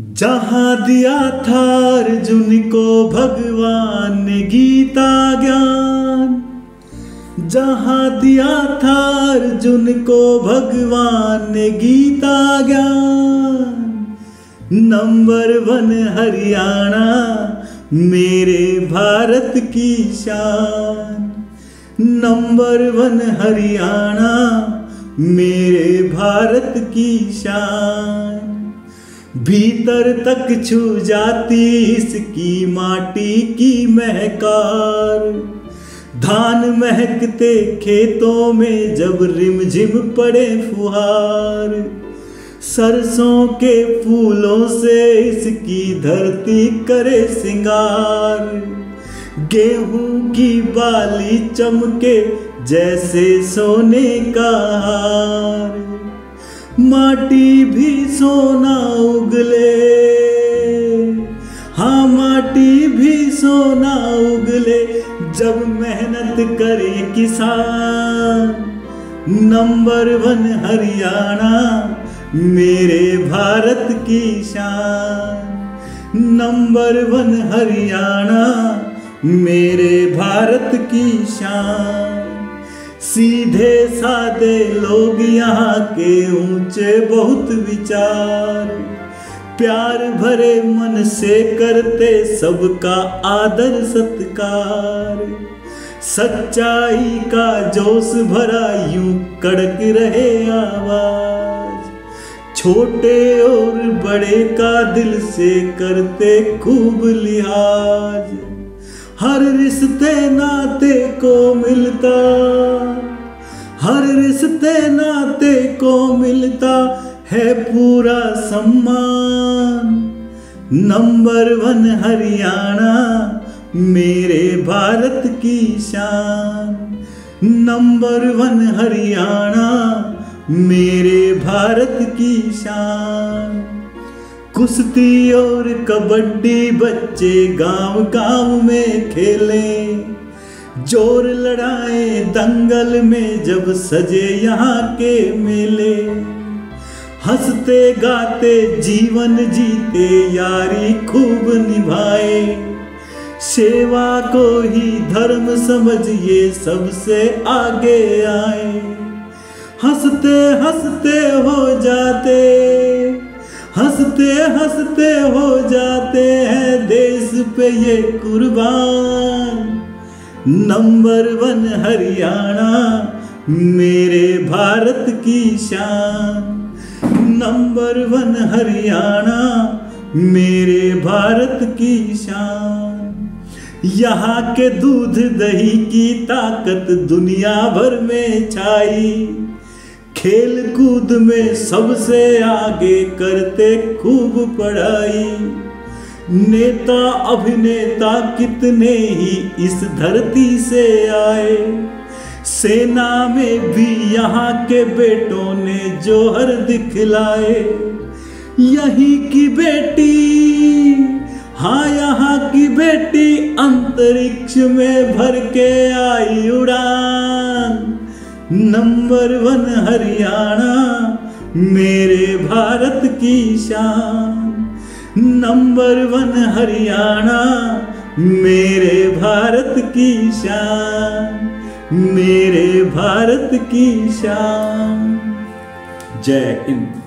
जहाँ दिया था अर्जुन को भगवान ने गीता ज्ञान। जहाँ दिया था अर्जुन को भगवान ने गीता ज्ञान। नंबर वन हरियाणा, मेरे भारत की शान। नंबर वन हरियाणा, मेरे भारत की शान। भीतर तक छू जाती इसकी माटी की महकार। धान महकते खेतों में जब रिमझिम पड़े फुहार। सरसों के फूलों से इसकी धरती करे सिंगार। गेहूँ की बाली चमके जैसे सोने का हार। माटी भी सोना उगले। हाँ माटी भी सोना उगले, जब मेहनत करे किसान। नंबर वन हरियाणा, मेरे भारत की शान। नंबर वन हरियाणा, मेरे भारत की शान। सीधे सादे लोग यहाँ के ऊँचे बहुत विचार। प्यार भरे मन से करते सबका आदर सत्कार। सच्चाई का जोश भरा यूँ कड़क रहे आवाज़। छोटे और बड़े का दिल से करते खूब लिहाज। हर रिश्ते नाते को मिलता। हर रिश्ते नाते को मिलता है पूरा सम्मान। नंबर वन हरियाणा, मेरे भारत की शान। नंबर वन हरियाणा, मेरे भारत की शान। कुश्ती और कबड्डी बच्चे गाँव गाँव में खेले। ज़ोर लड़ाए दंगल में जब सजे यहाँ के मेले। हँसते गाते जीवन जीते यारी खूब निभाए। सेवा को ही धर्म समझिए सबसे आगे आए। हँसते हँसते हो जाते, हँसते हँसते हो जाते हैं देश पे ये कुर्बान। नंबर वन हरियाणा, मेरे भारत की शान। नंबर वन हरियाणा, मेरे भारत की शान। यहाँ के दूध दही की ताकत दुनिया भर में छाई। खेल कूद में सबसे आगे करते खूब पढ़ाई। नेता, अभिनेता कितने ही इस धरती से आए। सेना में भी यहाँ के बेटों ने जोहर दिखलाए। यही की बेटी हाँ यहाँ की बेटी अंतरिक्ष में भर के आई उड़ान। नंबर वन हरियाणा, मेरे भारत की शान। नंबर वन हरियाणा मेरे भारत की शान मेरे भारत की शान। जय हिंद।